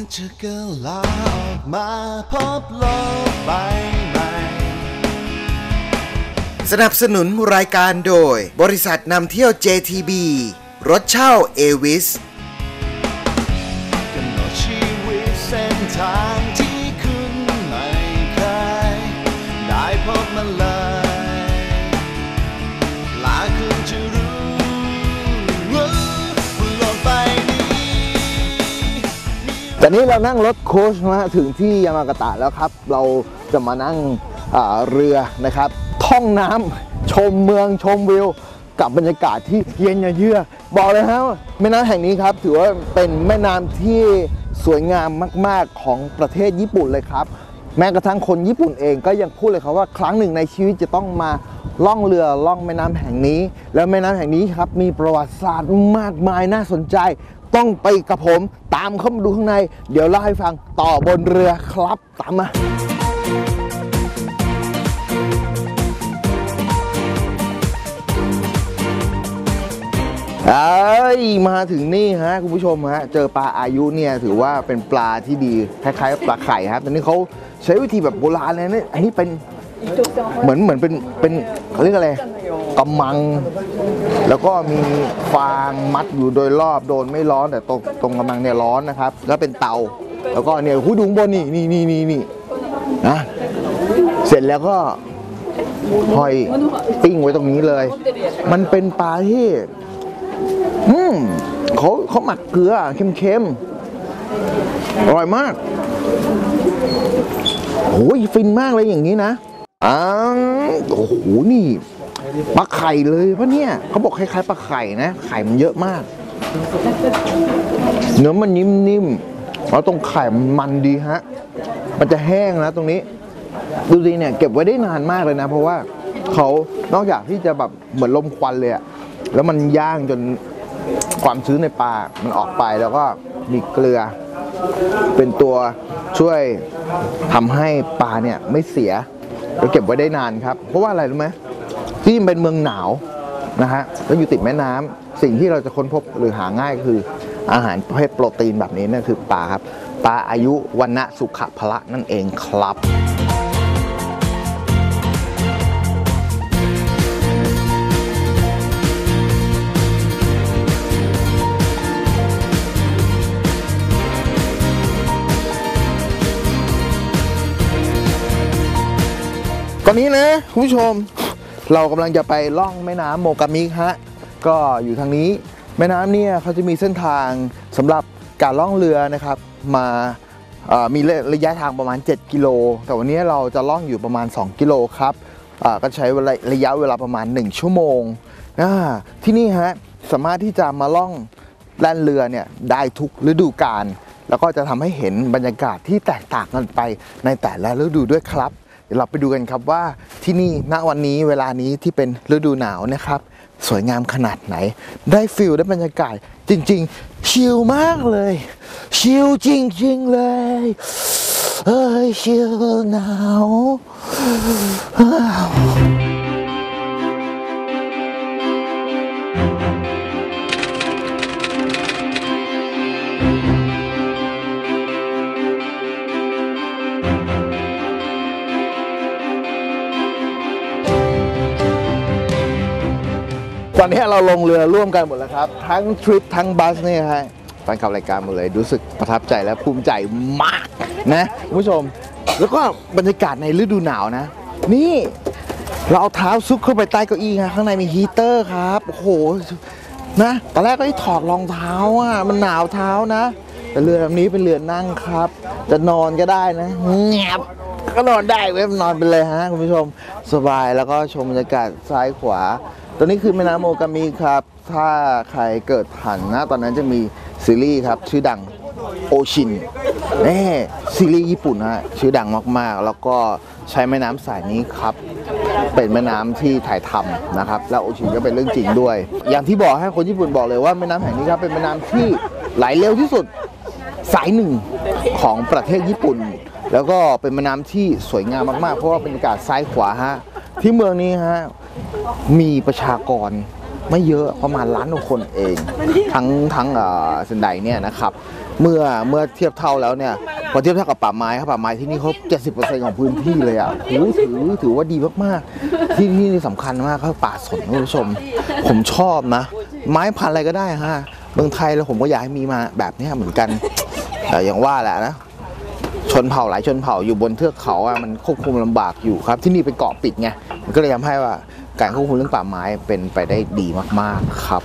มันจะเกิดลาออกมาพบโลกใบใหม่ สนับสนุนรายการโดย บริษัทนำเที่ยว JTB รถเช่าเอวิสกำหนดชีวิตเส้นทางที่คุณไม่เคยได้พบมันเลย ตอนนี้เรานั่งรถโค้ชมาถึงที่ยามากาตะแล้วครับ เราจะมานั่งเรือนะครับ ท่องน้ำชมเมืองชมวิว กับบรรยากาศที่เย็นเยือกบอกเลยฮะว่าแม่น้ำแห่งนี้ครับ ถือว่าเป็นแม่น้ำที่สวยงามมาก ๆ ของประเทศญี่ปุ่นเลยครับ แม้กระทั่งคนญี่ปุ่นเองก็ยังพูดเลยครับว่าครั้งหนึ่งในชีวิตจะต้องมาล่องเรือล่องแม่น้ำแห่งนี้ แล้วแม่น้ำแห่งนี้ครับมีประวัติศาสตร์มากมายน่าสนใจ ต้องไปกับผมตามเข้ามาดูข้างใน เดี๋ยวเล่าให้ฟังต่อบนเรือครับตามมาเอ้ยมาถึงนี่ฮะคุณผู้ชมฮะเจอปลาอายุเนี่ยถือว่าเป็นปลาที่ดีคล้ายๆปลาไข่ครับแต่นี่เขาใช้วิธีแบบโบราณเลยนะอันนี้เป็น เหมือนเหมือนเป็นเป็นเขาเรียกอะไรกำมัง แล้วก็มีฟางมัดอยู่โดยรอบโดนไม่ร้อนแต่ตรงตรงกำมังเนี่ยร้อนนะครับ แล้วเป็นเตา แล้วก็เนี่ยหูดูข้างบนนี่นี่นี่นี่นี่นะเสร็จแล้วก็หอยปิ้งไว้ตรงนี้เลย มันเป็นปลาที่อืมเขาเขาหมักเกลือเค็มๆอร่อยมากโอ้ยฟินมากเลยอย่างนี้นะ อ้าวโอ้โหนี่ปลาไข่เลยปะเนี่ยเขาบอกคล้ายๆปลาไข่นะไข่มันเยอะมาก เนื้อมันนิ่มๆแล้วตรงไข่มันมันดีฮะมันจะแห้งนะตรงนี้ ดูสิเนี่ยเก็บไว้ได้นานมากเลยนะ เพราะว่าเขานอกจากที่จะแบบเหมือนลมควันเลยอะแล้วมันย่างจนความชื้นในปลา มันออกไปแล้วก็มีเกลือ เป็นตัวช่วยทำให้ปลาเนี่ยไม่เสีย แล้วเก็บไว้ได้นานครับ เพราะว่าอะไรรู้ไหมที่เป็นเมืองหนาวนะฮะแล้วอยู่ติดแม่น้ำสิ่งที่เราจะค้นพบหรือหาง่ายคืออาหารประเภทโปรตีนแบบนี้นั่นคือปลาครับปลาอายุวันณะสุขภละนั่นเองครับ ตอนนี้นะคุณผู้ชมเรากำลังจะไปล่องแม่น้ำโมกามิฮะก็อยู่ทางนี้แม่น้ำเนี่ยเขาจะมีเส้นทางสำหรับการล่องเรือนะครับ มามีระยะทางประมาณ 7 กิโล แต่วันนี้เราจะล่องอยู่ประมาณ 2 กิโลครับก็ใช้เวลาระยะเวลาประมาณ 1 ชั่วโมง ที่นี่ฮะสามารถที่จะมาล่องแล่นเรือเนี่ยได้ทุกฤดูกาลแล้วก็จะทำให้เห็นบรรยากาศที่แตกต่างกันไปในแต่ละฤดูด้วยครับ เดี๋ยวเราไปดูกันครับว่าที่นี่ณวันนี้เวลานี้ที่เป็นฤดูหนาวนะครับ สวยงามขนาดไหน ได้ฟิลได้บรรยากาศ จริง ๆ ชิลมากเลย ชิลจริง ๆ เลยเอ้ยชิลหนาว ตอนนี้เราลงเรือร่วมกันหมดแล้วครับ ทั้งทริปทั้งบัสเนี่ยฮะแฟนคลับรายการหมดเลยรู้สึกประทับใจและภูมิใจมากนะคุณผู้ชม แล้วก็บรรยากาศในฤดูหนาวนะ นี่เราเอาเท้าซุกเข้าไปใต้เก้าอี้ฮะข้างในมีฮีเตอร์ครับโอ้โหนะตอนแรกก็ให้ถอดรองเท้าอะมันหนาวเท้านะ แต่เรือลำนี้เป็นเรือนั่งครับ จะนอนก็ได้นะแงบก็นอนได้เว้ยนอนไปเลยฮะคุณผู้ชมสบายแล้วก็ชมบรรยากาศซ้ายขวา ตัวนี้คือแม่น้ำโมกามิครับ ถ้าใครเกิดทันนะตอนนั้นจะมีซีรีส์ครับชื่อดังโอชินเน่ซีรีส์ญี่ปุ่นฮะชื่อดังมากๆ แล้วก็ใช้แม่น้ำสายนี้ครับ เป็นแม่น้ำที่ถ่ายทำนะครับ แล้วโอชินก็เป็นเรื่องจริงด้วย อย่างที่บอกให้คนญี่ปุ่นบอกเลยว่าแม่น้ำแห่งนี้ครับเป็นแม่น้ำที่ไหลเร็วที่สุดสายหนึ่งของประเทศญี่ปุ่น แล้วก็เป็นแม่น้ำที่สวยงามมากๆ เพราะว่าบรรยากาศซ้ายขวาฮะที่เมืองนี้ฮะ มีประชากรไม่เยอะประมาณล้านคนเอง ทั้งทั้งเอ่อเซนไดเนี่ยนะครับเมื่อเมื่อเทียบเท่าแล้วเนี่ยพอเทียบเท่ากับป่าไม้ครับป่าไม้ที่นี่เขา70%ของพื้นที่เลยอะถือถือว่าดีมากๆ ที่ที่นี่สำคัญมากครับป่าสนคุณผู้ชม ผมชอบนะ ไม้พันธุ์อะไรก็ได้ฮะเมืองไทยแล้วผมก็อยากให้มีมาแบบนี้เหมือนกันแต่อย่างว่าแหละนะชนเผ่าหลายชนเผ่าอยู่บนเทือกเขาอะมันควบคุมลำบากอยู่ครับ ที่นี่เป็นเกาะปิดไงมันก็เลยทำให้ว่า การควบคุมเรื่องป่าไม้เป็นไปได้ดีมากๆครับ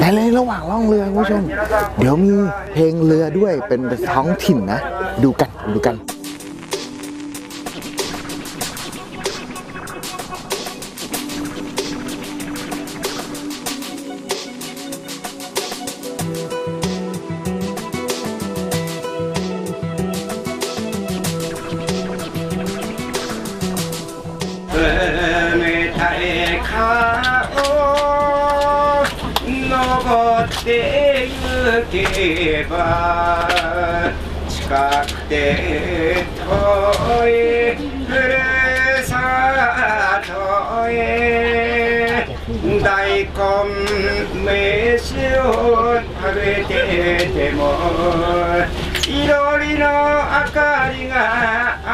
แต่เลยระหว่างล่องเรือคุณผู้ชม เดี๋ยวมีเพลงเรือด้วยเป็นท้องถิ่นนะ ดูกันดูกัน って行けば近くて遠いふるさとへ大根飯を食べててもいろりの明かりが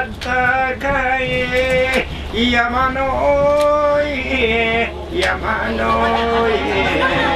あったかい山の上山の上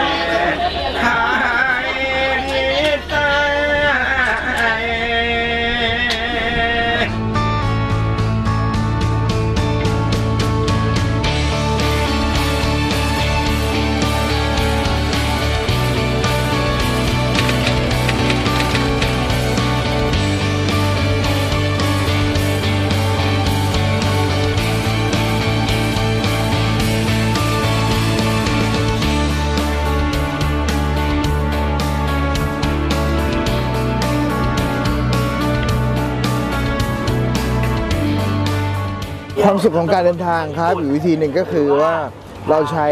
ความสุขของการเดินทางครับอีกวิธีหนึ่งก็คือว่าเราใช้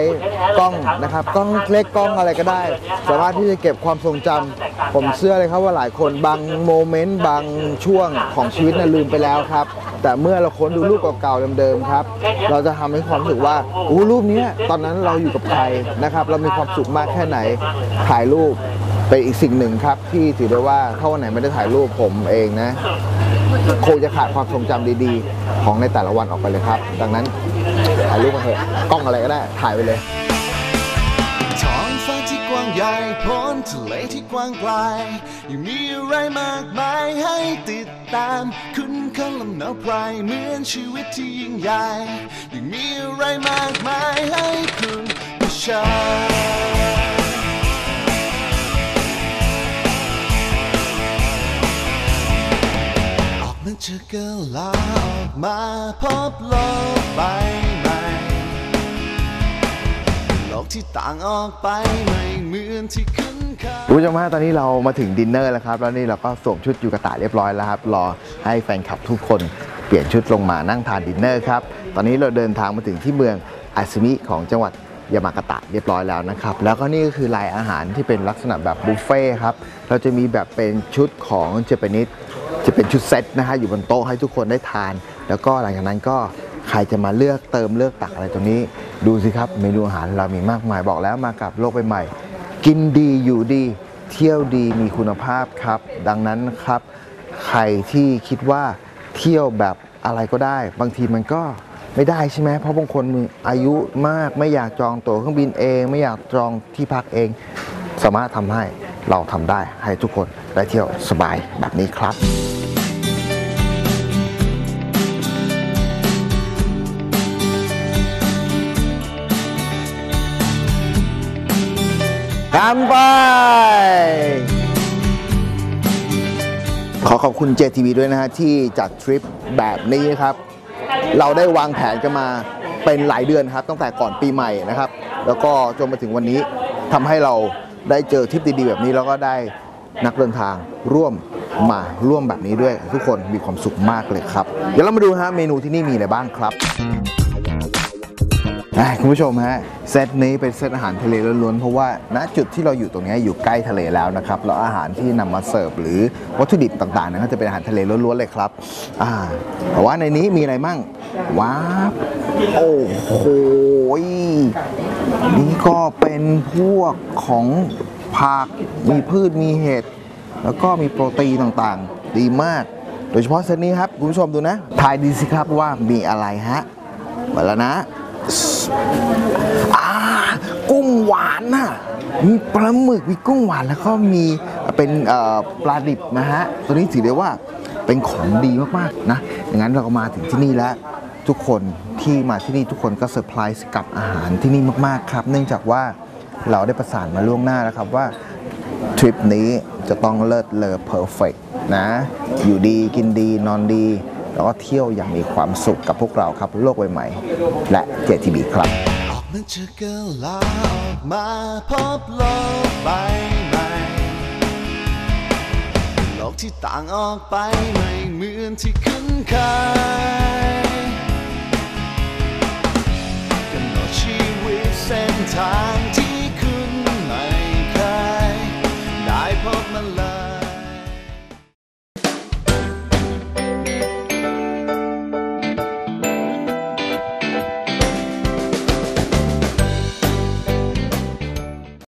กล้องนะครับกล้องเล็กกล้องอะไรก็ได้ สามารถที่จะเก็บความทรงจำผมเชื่อเลยครับว่าหลายคนบางโมเมนต์บางช่วงของชีวิตน่ะลืมไปแล้วครับ แต่เมื่อเราค้นดูรูปเก่าๆเดิมๆครับ เราจะทำให้ความรู้สึกว่าอู้รูปนี้ตอนนั้นเราอยู่กับใครนะครับ เรามีความสุขมากแค่ไหนถ่ายรูปเป็นอีกสิ่งหนึ่งครับ ที่ถือได้ว่าถ้าวันไหนไม่ได้ถ่ายรูปผมเองนะ คงจะขาดความทรงจำดีๆ ของในแต่ละวันออกไปเลยครับ ดังนั้นถ่ายรูปมาเถอะกล้องอะไรก็ได้ถ่ายไปเลยท้องฟ้าที่กว้างใหญ่พ้นทะเลที่กว้างไกลยังมีอะไรมากมายให้ติดตามคุณค่างลำเนาวไพรเหมือนชีวิตที่ยิ่งใหญ่ยังมีอะไรมากมายให้คุณผู้ชม จอกันลาออกมาพบโลกใบใหม่ โลกที่ต่างออกไปไม่เหมือนที่คุ้นเคยคุณผู้ชมฮะตอนนี้เรามาถึงดินเนอร์แล้วครับ แล้วนี่เราก็สวมชุดยูกะตะเรียบร้อยแล้วครับ รอให้แฟนคลับทุกคนเปลี่ยนชุดลงมานั่งทานดินเนอร์ครับ ตอนนี้เราเดินทางมาถึงที่เมืองอาซึมิของจังหวัดยามากาตะเรียบร้อยแล้วนะครับ แล้วก็นี่ก็คือรายอาหารที่เป็นลักษณะแบบบุฟเฟ่ครับ เราจะมีแบบเป็นชุดของเจแปนิส จะเป็นชุดเซตนะฮะอยู่บนโต๊ะให้ทุกคนได้ทาน แล้วก็หลังจากนั้นก็ใครจะมาเลือกเติมเลือกตักอะไรตรงนี้ ดูสิครับเมนูอาหารเรามีมากมายบอกแล้วมากับโลกใบใหม่ กินดีอยู่ดี เที่ยวดีมีคุณภาพครับ ดังนั้นครับ ใครที่คิดว่าเที่ยวแบบอะไรก็ได้ บางทีมันก็ไม่ได้ใช่ไหมเพราะบางคนอายุมากไม่อยากจองตั๋วเครื่องบินเอง ไม่อยากจองที่พักเอง สามารถทำให้ เราทำได้ให้ทุกคนได้เที่ยวสบายแบบนี้ครับกันไป ขอขอบคุณ JTV ด้วยนะฮะ ที่จัดทริปแบบนี้ครับ เราได้วางแผนกันมาเป็นหลายเดือนครับ ตั้งแต่ก่อนปีใหม่นะครับ แล้วก็จนมาถึงวันนี้ทำให้เรา ได้เจอทริปดีๆแบบนี้แล้วก็ได้นักเดินทางร่วมมาร่วมแบบนี้ด้วย ทุกคนมีความสุขมากเลยครับ เดี๋ยวเรามาดูฮะเมนูที่นี่มีอะไรบ้างครับ คุณผู้ชมฮะเซตนี้เป็นเซตอาหารทะเลล้วนๆเพราะว่าณจุดที่เราอยู่ตรงนี้อยู่ใกล้ทะเลแล้วนะครับแล้วอาหารที่นำมาเสิร์ฟหรือวัตถุดิบต่างๆนั้นก็จะเป็นอาหารทะเลล้วนๆเลยครับอ่าแต่ว่าในนี้มีอะไรมั่งว้าวโอ้โหนี่ก็เป็นพวกของผักมีพืชมีเห็ดแล้วก็มีโปรตีนต่างๆ ดีมาก โดยเฉพาะเซตนี้ครับคุณผู้ชมดูนะทายดีสิครับว่ามีอะไรฮะมาแล้วนะ อ่ากุ้งหวานน่ะมีปลาหมึกมีกุ้งหวานแล้วก็มีเป็นปลาดิบนะฮะตัวนี้ถือได้ว่าเป็นของดีมากๆนะอย่างนั้นเราก็มาถึงที่นี่แล้วทุกคนที่มาที่นี่ทุกคนก็เซอร์ไพรส์กับอาหารที่นี่มากๆครับ เนื่องจากว่าเราได้ประสานมาล่วงหน้าแล้วครับว่าทริปนี้จะต้องเลิศเลอ perfect นะ อยู่ดีกินดีนอนดี แล้วก็เที่ยวอย่างมีความสุขกับพวกเราครับโลกใบใหม่ และ JTB ครับออกมันจะกลาออกมาพบโลกใบใหม่โลกที่ต่างออกไปไม่เหมือนที่คุ้นเคย